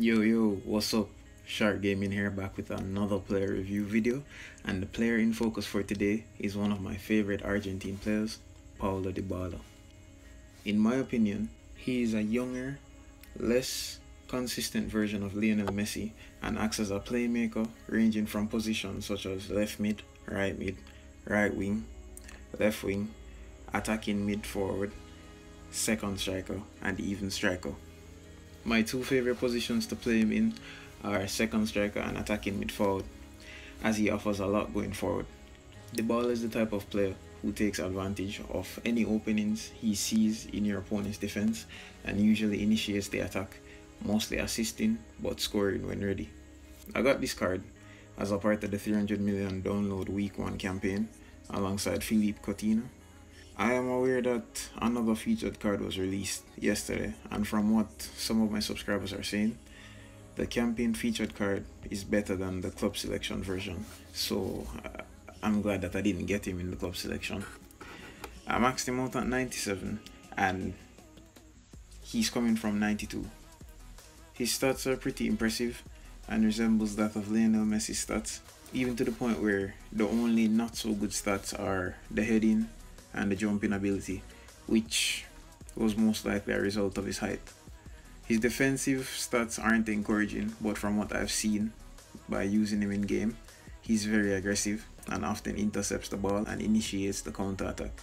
Yo yo, what's up? Sharc Gaming here back with another player review video and the player in focus for today is one of my favorite Argentine players, Paulo Dybala. In my opinion, he is a younger, less consistent version of Lionel Messi and acts as a playmaker ranging from positions such as left mid, right mid, right wing, left wing, attacking mid forward, second striker and even striker. My two favorite positions to play him in are second striker and attacking midfield, as he offers a lot going forward. Dybala is the type of player who takes advantage of any openings he sees in your opponent's defense and usually initiates the attack, mostly assisting but scoring when ready. I got this card as a part of the 300 million download week 1 campaign alongside Philippe Coutinho. I am aware that another featured card was released yesterday and from what some of my subscribers are saying, the campaign featured card is better than the club selection version. So uh, I'm glad that I didn't get him in the club selection. I maxed him out at 97 and he's coming from 92 his stats are pretty impressive and resembles that of Lionel Messi's stats even to the point where the only not so good stats are the heading and the jumping ability which was most likely a result of his height his defensive stats aren't encouraging, but from what I've seen by using him in game, he's very aggressive and often intercepts the ball and initiates the counter attack.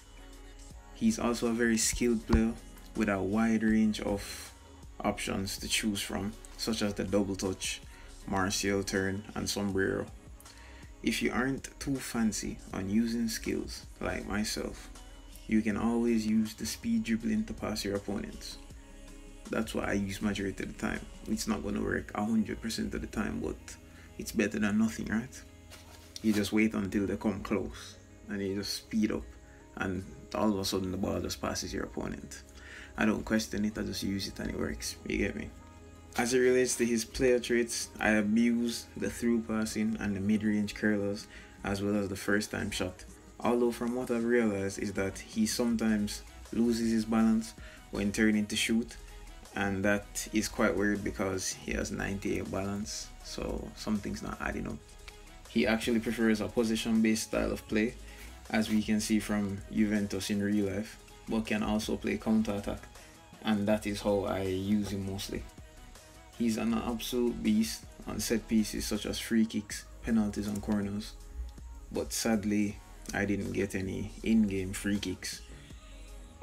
He's also a very skilled player with a wide range of options to choose from, such as the double touch, Marseille turn, and sombrero. If you aren't too fancy on using skills like myself, you can always use the speed dribbling to pass your opponents that's what I use majority of the time. It's not gonna work hundred percent of the time, but it's better than nothing, right? You just wait until they come close and you just speed up and all of a sudden the ball just passes your opponent. I don't question it, I just use it and it works. You get me? As it relates to his player traits, I abuse the through passing and the mid-range curlers as well as the first time shot. Although from what I've realized is that he sometimes loses his balance when turning to shoot and that is quite weird because he has 98 balance so something's not adding up. He actually prefers a position based style of play as we can see from Juventus in real life but can also play counter attack and that is how I use him mostly. He's an absolute beast on set pieces such as free kicks penalties and corners but sadly I didn't get any in-game free kicks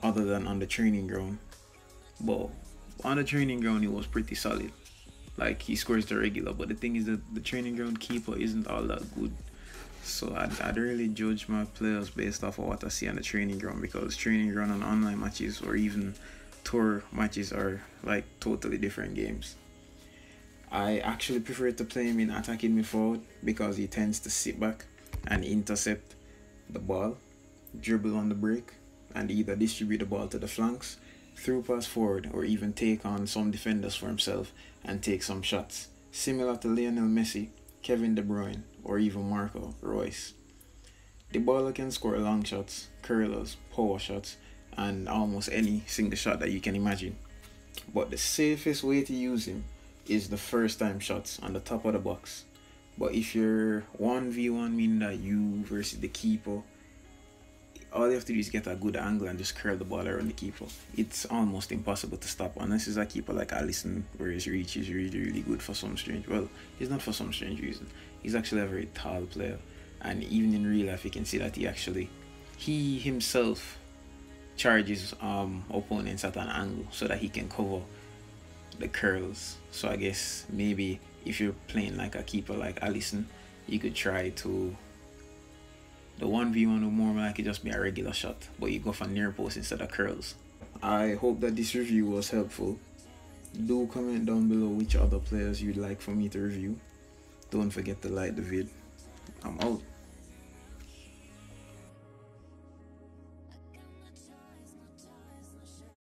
other than on the training ground but on the training ground, he was pretty solid. Like he scores the regular, but the thing is that the training ground keeper isn't all that good. So I'd, I'd really judge my players based off of what I see on the training ground because training ground and online matches or even tour matches are like totally different games. I actually prefer to play him in attacking midfield because he tends to sit back and intercept the ball, dribble on the break, and either distribute the ball to the flanks through pass forward or even take on some defenders for himself and take some shots, similar to Lionel Messi, Kevin De Bruyne, or even Marco Reus. The baller can score long shots, curlers, power shots, and almost any single shot that you can imagine. But the safest way to use him is the first time shots on the top of the box. But if you're 1v1 meaning that you versus the keeper all you have to do is get a good angle and just curl the ball around the keeper. It's almost impossible to stop unless it's a keeper like Alisson where his reach is really really good for some strange well he's not for some strange reason. He's actually a very tall player and even in real life you can see that he actually he himself charges um opponents at an angle so that he can cover the curls. So I guess maybe if you're playing like a keeper like Alisson you could try to the 1v1 would more likely just be a regular shot, but you go for near post instead of curls. I hope that this review was helpful. Do comment down below which other players you'd like for me to review. Don't forget to like the vid. I'm out.